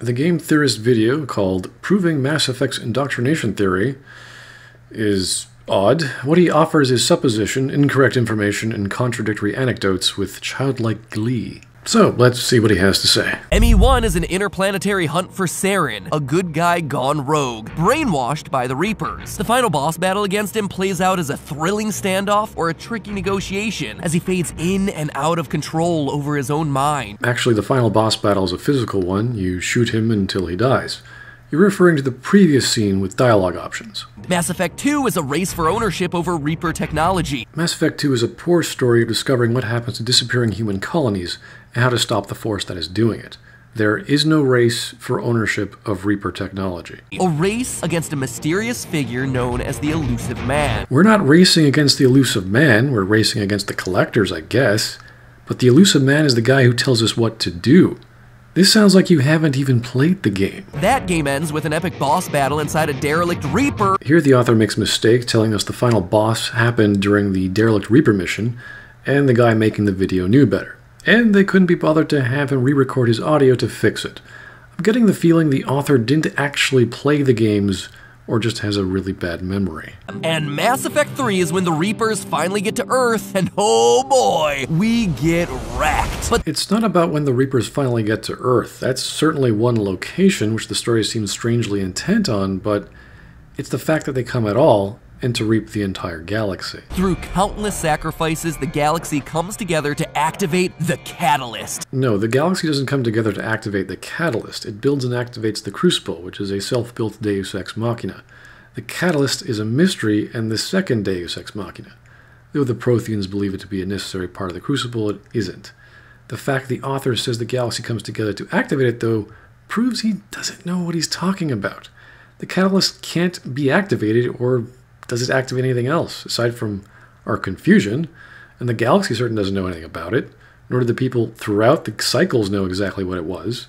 The game theorist video called Proving Mass Effect's Indoctrination Theory is odd. What he offers is supposition, incorrect information, and contradictory anecdotes with childlike glee. So, let's see what he has to say. ME1 is an interplanetary hunt for Saren, a good guy gone rogue, brainwashed by the Reapers. The final boss battle against him plays out as a thrilling standoff or a tricky negotiation as he fades in and out of control over his own mind. Actually, the final boss battle is a physical one. You shoot him until he dies. You're referring to the previous scene with dialogue options. Mass Effect 2 is a race for ownership over Reaper technology. Mass Effect 2 is a poor story of discovering what happens to disappearing human colonies and how to stop the force that is doing it. There is no race for ownership of Reaper technology. A race against a mysterious figure known as the Illusive Man. We're not racing against the Illusive Man, we're racing against the Collectors, I guess. But the Illusive Man is the guy who tells us what to do. This sounds like you haven't even played the game. That game ends with an epic boss battle inside a derelict Reaper. Here the author makes a mistake telling us the final boss happened during the derelict Reaper mission, and the guy making the video knew better. And they couldn't be bothered to have him re-record his audio to fix it. I'm getting the feeling the author didn't actually play the games or just has a really bad memory. And Mass Effect 3 is when the Reapers finally get to Earth, and oh boy, we get wrecked. But it's not about when the Reapers finally get to Earth. That's certainly one location which the story seems strangely intent on, but it's the fact that they come at all and to reap the entire galaxy. Through countless sacrifices, the galaxy comes together to activate the catalyst. No, the galaxy doesn't come together to activate the catalyst. It builds and activates the Crucible, which is a self-built Deus Ex Machina. The catalyst is a mystery and the second Deus Ex Machina. Though the Protheans believe it to be a necessary part of the Crucible, it isn't. The fact the author says the galaxy comes together to activate it, though, proves he doesn't know what he's talking about. The catalyst can't be activated or does it activate anything else aside from our confusion? And the galaxy certainly doesn't know anything about it, nor do the people throughout the cycles know exactly what it was.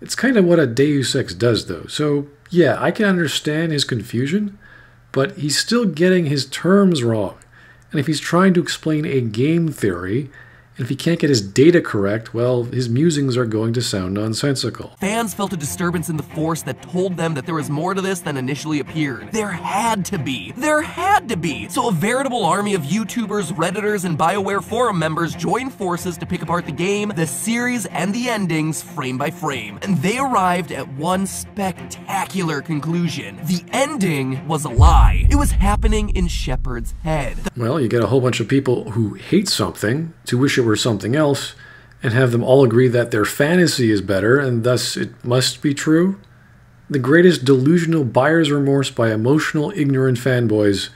It's kind of what a Deus Ex does, though. So, yeah, I can understand his confusion, but he's still getting his terms wrong. And if he's trying to explain a game theory, and if he can't get his data correct, well, his musings are going to sound nonsensical. Fans felt a disturbance in the Force that told them that there was more to this than initially appeared. There had to be. There had to be. So a veritable army of YouTubers, Redditors, and BioWare forum members joined forces to pick apart the game, the series, and the endings frame by frame. And they arrived at one spectacular conclusion. The ending was a lie. It was happening in Shepard's head. Well, you get a whole bunch of people who hate something to wish it were something else and have them all agree that their fantasy is better and thus it must be true? The greatest delusional buyer's remorse by emotional, ignorant fanboys.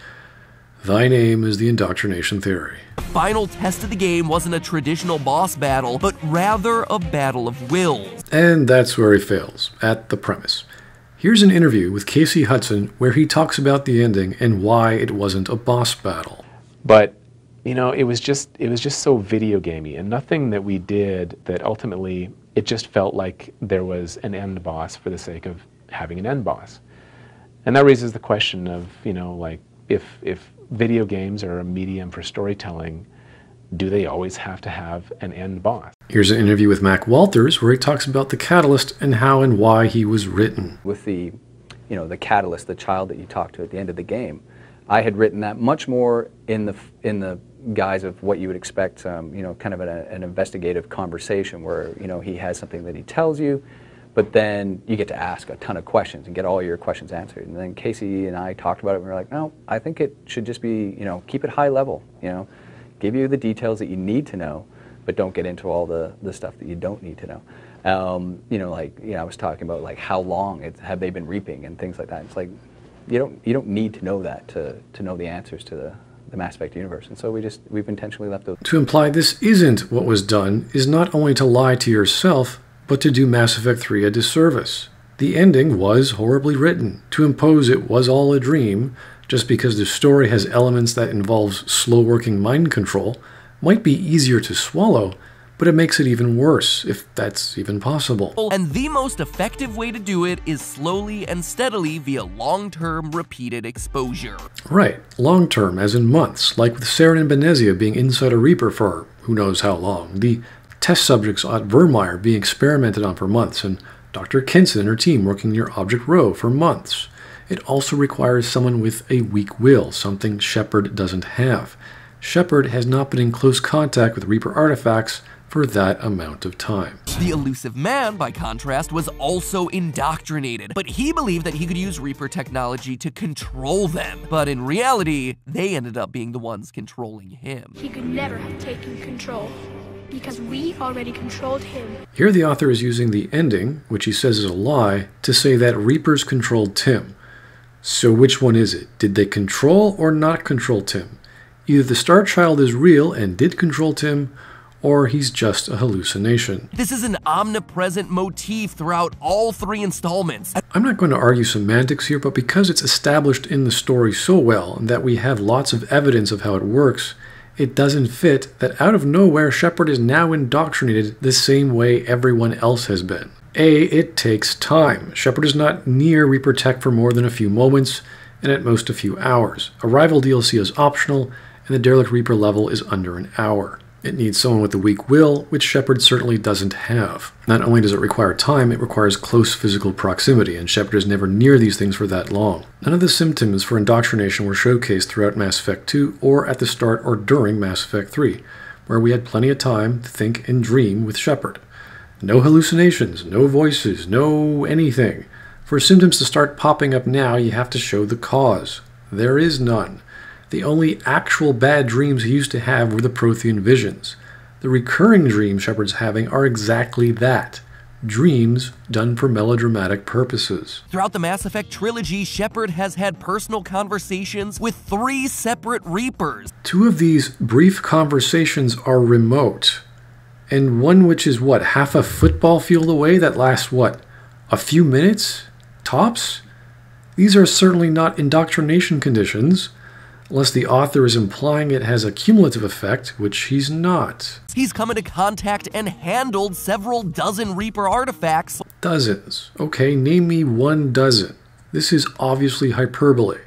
Thy name is the indoctrination theory. Final test of the game wasn't a traditional boss battle, but rather a battle of wills. And that's where he fails, at the premise. Here's an interview with Casey Hudson where he talks about the ending and why it wasn't a boss battle. But you know, it was just it was just so video gamey, and nothing that we did that ultimately it just felt like there was an end boss for the sake of having an end boss, and that raises the question of you know like if if video games are a medium for storytelling, do they always have to have an end boss? Here's an interview with Mac Walters where he talks about the catalyst and how and why he was written. With the, you know, the catalyst, the child that you talk to at the end of the game, I had written that much more in the in the guise of what you would expect, um, you know, kind of an, an, investigative conversation where, you know, he has something that he tells you, but then you get to ask a ton of questions and get all your questions answered. And then Casey and I talked about it and we were like, no, I think it should just be, you know, keep it high level, you know, give you the details that you need to know, but don't get into all the, the stuff that you don't need to know. Um, you know, like, you know, I was talking about like how long have they been reaping and things like that. It's like, you don't, you don't need to know that to, to know the answers to the, the Mass Effect universe. And so we just, we've intentionally left those. To imply this isn't what was done is not only to lie to yourself, but to do Mass Effect 3 a disservice. The ending was horribly written. To impose it was all a dream, just because the story has elements that involves slow working mind control, might be easier to swallow, but it makes it even worse, if that's even possible. And the most effective way to do it is slowly and steadily via long-term repeated exposure. Right, long-term, as in months, like with Saren and Benezia being inside a Reaper for who knows how long, the test subjects at Virmire being experimented on for months, and Dr. Kenson and her team working near Object Rho for months. It also requires someone with a weak will, something Shepard doesn't have. Shepard has not been in close contact with Reaper artifacts for that amount of time. The Illusive Man, by contrast, was also indoctrinated, but he believed that he could use Reaper technology to control them. But in reality, they ended up being the ones controlling him. He could never have taken control because we already controlled him. Here, the author is using the ending, which he says is a lie, to say that Reapers controlled Tim. So, which one is it? Did they control or not control Tim? Either the Star Child is real and did control Tim, or he's just a hallucination. This is an omnipresent motif throughout all three installments. I'm not going to argue semantics here, but because it's established in the story so well and that we have lots of evidence of how it works, it doesn't fit that out of nowhere Shepard is now indoctrinated the same way everyone else has been. A, it takes time. Shepard is not near Reaper Tech for more than a few moments, and at most a few hours. Arrival DLC is optional, and the Derelict Reaper level is under an hour. It needs someone with a weak will, which Shepard certainly doesn't have. Not only does it require time, it requires close physical proximity, and Shepard is never near these things for that long. None of the symptoms for indoctrination were showcased throughout Mass Effect 2 or at the start or during Mass Effect 3, where we had plenty of time to think and dream with Shepard. No hallucinations, no voices, no anything. For symptoms to start popping up now, you have to show the cause. There is none. The only actual bad dreams he used to have were the Prothean visions. The recurring dreams Shepard's having are exactly that dreams done for melodramatic purposes. Throughout the Mass Effect trilogy, Shepard has had personal conversations with three separate Reapers. Two of these brief conversations are remote, and one which is what, half a football field away that lasts what, a few minutes? Tops? These are certainly not indoctrination conditions unless the author is implying it has a cumulative effect, which he's not. He's come into contact and handled several dozen Reaper artifacts. Dozens. Okay, name me one dozen. This is obviously hyperbole.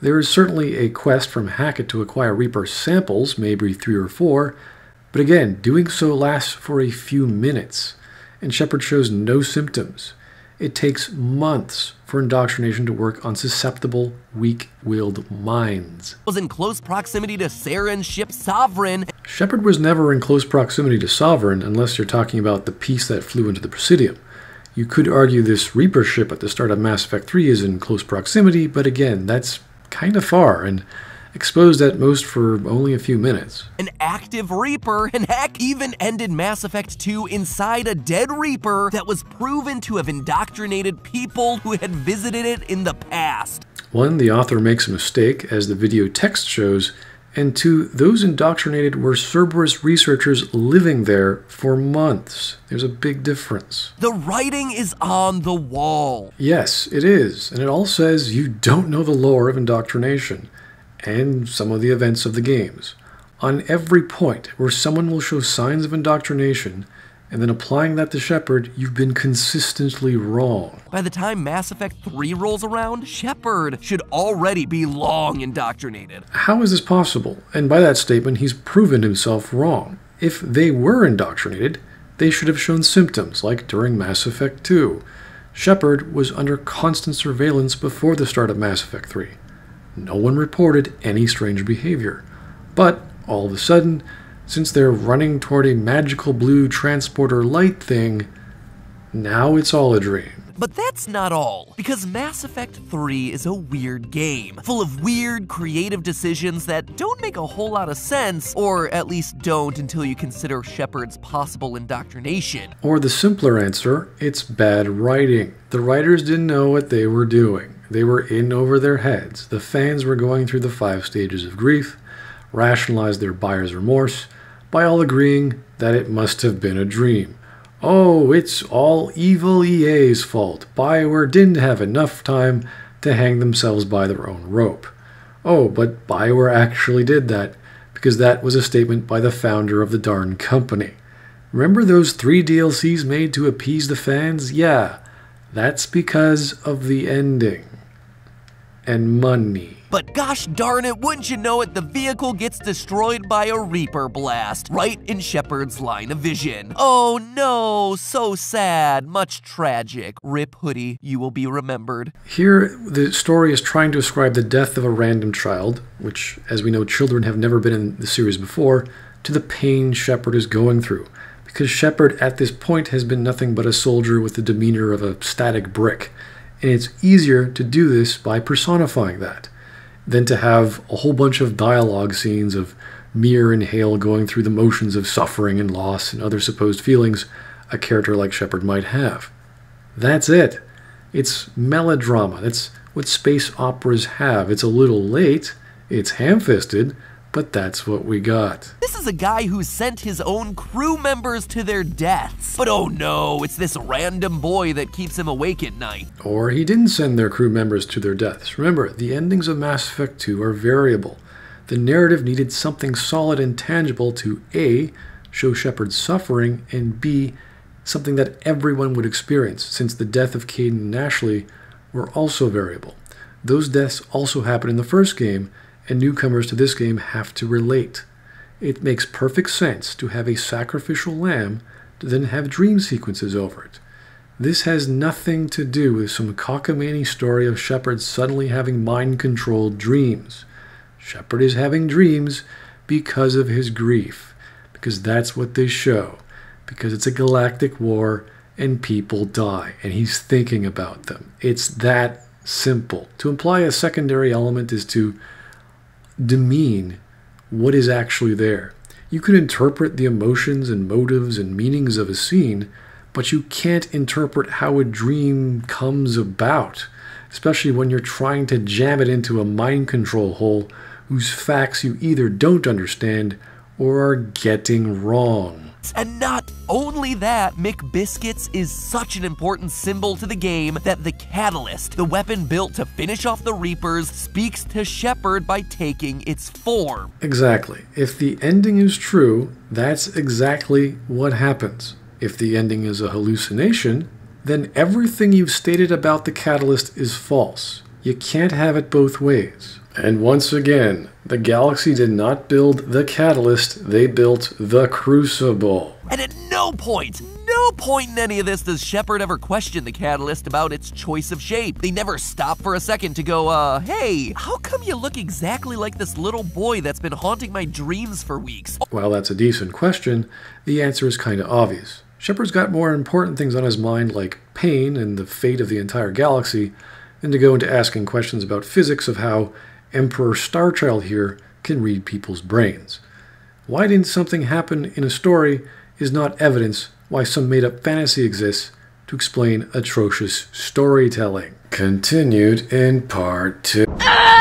There is certainly a quest from Hackett to acquire Reaper samples, maybe three or four, but again, doing so lasts for a few minutes, and Shepard shows no symptoms. It takes months for indoctrination to work on susceptible, weak-willed minds. Was in close proximity to Saren's ship Sovereign. Shepard was never in close proximity to Sovereign unless you're talking about the piece that flew into the Presidium. You could argue this Reaper ship at the start of Mass Effect 3 is in close proximity, but again, that's kind of far, and exposed at most for only a few minutes. An active Reaper, and heck, even ended Mass Effect 2 inside a dead Reaper that was proven to have indoctrinated people who had visited it in the past. One, the author makes a mistake, as the video text shows, and two, those indoctrinated were Cerberus researchers living there for months. There's a big difference. The writing is on the wall. Yes, it is, and it all says you don't know the lore of indoctrination and some of the events of the games. On every point where someone will show signs of indoctrination, and then applying that to Shepard, you've been consistently wrong. By the time Mass Effect 3 rolls around, Shepard should already be long indoctrinated. How is this possible? And by that statement, he's proven himself wrong. If they were indoctrinated, they should have shown symptoms, like during Mass Effect 2. Shepard was under constant surveillance before the start of Mass Effect 3. No one reported any strange behavior. But all of a sudden, since they're running toward a magical blue transporter light thing, now it's all a dream. But that's not all, because Mass Effect 3 is a weird game, full of weird, creative decisions that don't make a whole lot of sense, or at least don't until you consider Shepard's possible indoctrination. Or the simpler answer, it's bad writing. The writers didn't know what they were doing. They were in over their heads. The fans were going through the five stages of grief, rationalized their buyer's remorse, by all agreeing that it must have been a dream. Oh, it's all evil EA's fault. BioWare didn't have enough time to hang themselves by their own rope. Oh, but BioWare actually did that, because that was a statement by the founder of the darn company. Remember those three DLCs made to appease the fans? Yeah, that's because of the ending. And money. But gosh darn it, wouldn't you know it, the vehicle gets destroyed by a Reaper blast, right in Shepard's line of vision. Oh no, so sad, much tragic. Rip Hoodie, you will be remembered. Here, the story is trying to ascribe the death of a random child, which, as we know, children have never been in the series before, to the pain Shepard is going through. Because Shepard, at this point, has been nothing but a soldier with the demeanor of a static brick. And it's easier to do this by personifying that than to have a whole bunch of dialogue scenes of Meer and Hale going through the motions of suffering and loss and other supposed feelings a character like Shepard might have. That's it. It's melodrama. That's what space operas have. It's a little late, it's ham fisted, but that's what we got. This is a guy who sent his own crew members to their deaths. But oh no, it's this random boy that keeps him awake at night. Or he didn't send their crew members to their deaths. Remember, the endings of Mass Effect 2 are variable. The narrative needed something solid and tangible to A. show Shepard's suffering, and B. something that everyone would experience, since the death of Kaidan and Ashley were also variable. Those deaths also happened in the first game, and newcomers to this game have to relate. It makes perfect sense to have a sacrificial lamb to then have dream sequences over it. This has nothing to do with some cockamamie story of Shepard suddenly having mind controlled dreams. Shepard is having dreams because of his grief, because that's what they show, because it's a galactic war and people die, and he's thinking about them. It's that simple. To imply a secondary element is to demean what is actually there. You can interpret the emotions and motives and meanings of a scene, but you can't interpret how a dream comes about, especially when you're trying to jam it into a mind control hole whose facts you either don't understand or are getting wrong. And not only that, McBiscuits is such an important symbol to the game that the Catalyst, the weapon built to finish off the Reapers, speaks to Shepard by taking its form. Exactly. If the ending is true, that's exactly what happens. If the ending is a hallucination, then everything you've stated about the Catalyst is false. You can't have it both ways. And once again, the Galaxy did not build the Catalyst, they built the Crucible. And at no point, no point in any of this does Shepard ever question the Catalyst about its choice of shape. They never stop for a second to go, uh, hey, how come you look exactly like this little boy that's been haunting my dreams for weeks? While that's a decent question, the answer is kind of obvious. Shepard's got more important things on his mind, like pain and the fate of the entire galaxy, than to go into asking questions about physics of how Emperor Starchild here can read people's brains. Why didn't something happen in a story is not evidence why some made up fantasy exists to explain atrocious storytelling. Continued in part two. Ah!